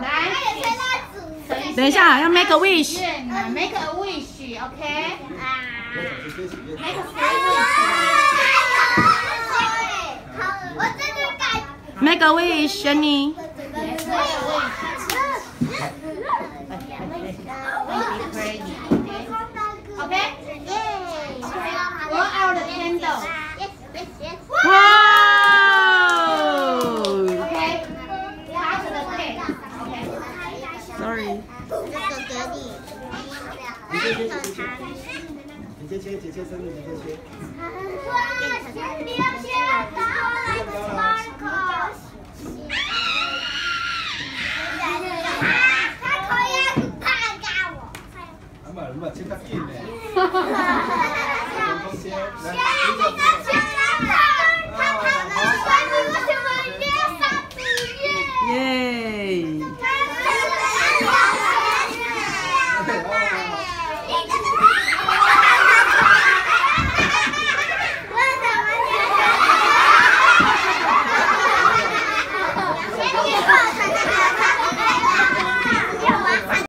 来，等一下，要 make a wish。愿啊，make a wish，OK？make a Make a wish，珍妮。wish，OK？Blow！Sorry。姐姐切，姐姐生日，姐姐切。阿妈，你嘛切较紧嘞。中间，来，这个。